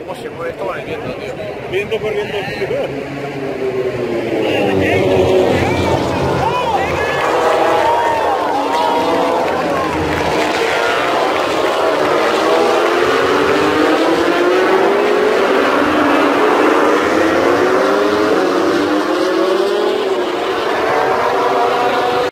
¿Cómo se mueve todo el viento, tío? Viento por viento.